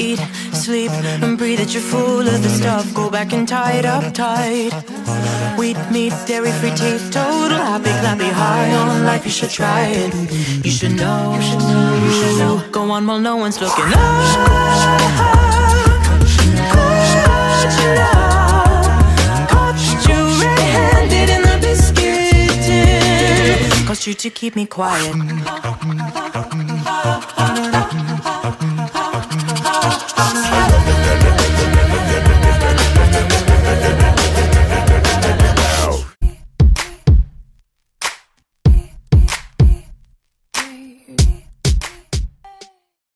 Eat, sleep, and breathe That you're full of the stuff. Go back and tie it up tight. Wheat, meat, dairy free tea, total happy, clappy, high on life. You should try it. You should know. You should know. You should know. Go on while no one's looking. Oh. Cost you to keep me quiet.